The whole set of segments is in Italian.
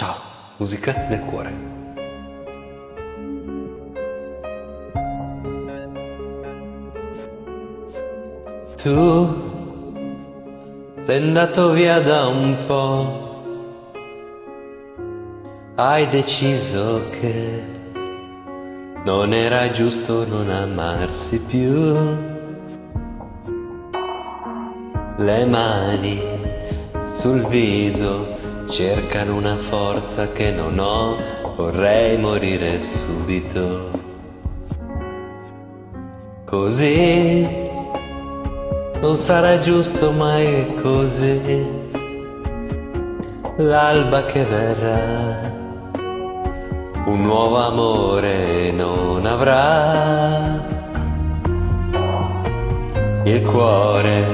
Ciao, musica del cuore. Tu sei andato via da un po', hai deciso che non era giusto non amarsi più. Le mani sul viso cercano una forza che non ho, vorrei morire subito. Così non sarà giusto mai così. L'alba che verrà, un nuovo amore non avrà. Il cuore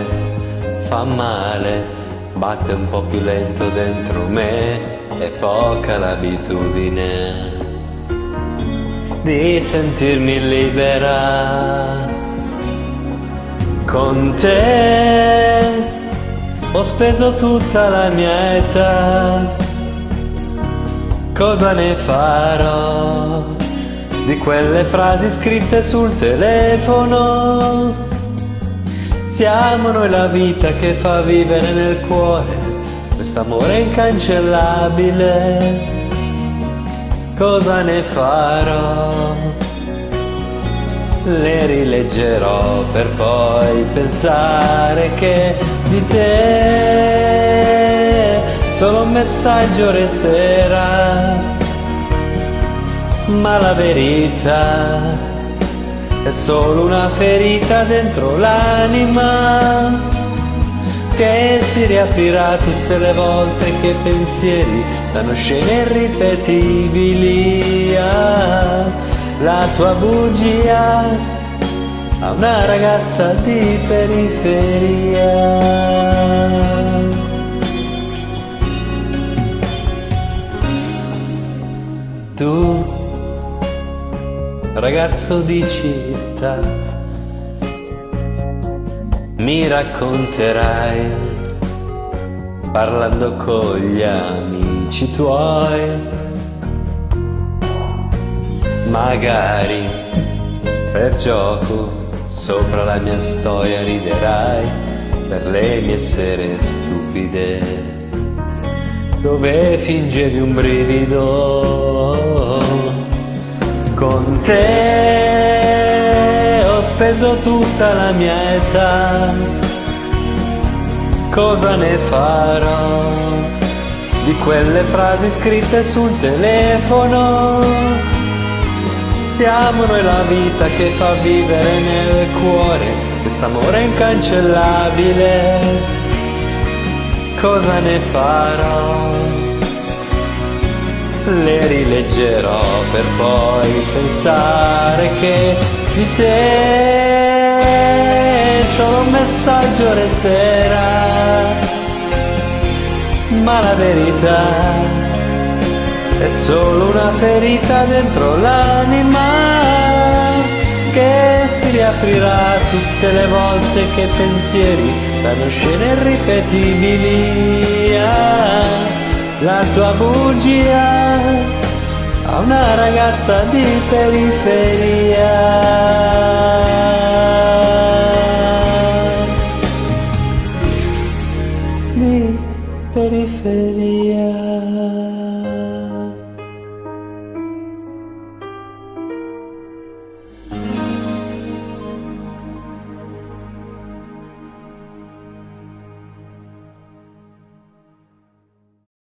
fa male batte un po' più lento dentro me, è poca l'abitudine di sentirmi libera. Con te ho speso tutta la mia età, cosa ne farò di quelle frasi scritte sul telefono? Siamo noi la vita che fa vivere nel cuore quest'amore incancellabile. Cosa ne farò? Le rileggerò per poi pensare che di te solo un messaggio resterà. Ma la verità è solo una ferita dentro l'anima che si riaprirà tutte le volte che pensieri danno scene irripetibili. Ah, la tua bugia a una ragazza di periferia. Tu ragazzo di città, mi racconterai parlando con gli amici tuoi, magari per gioco sopra la mia storia riderai per le mie sere stupide dove fingevi un brivido te ho speso tutta la mia età, cosa ne farò di quelle frasi scritte sul telefono? Siamo noi la vita che fa vivere nel cuore quest'amore incancellabile. Cosa ne farò? Le rileggerò per poi pensare che di te solo un messaggio resterà, ma la verità è solo una ferita dentro l'anima che si riaprirà tutte le volte che pensieri danno scene irripetibili la tua bugia a una ragazza di periferia. Di periferia.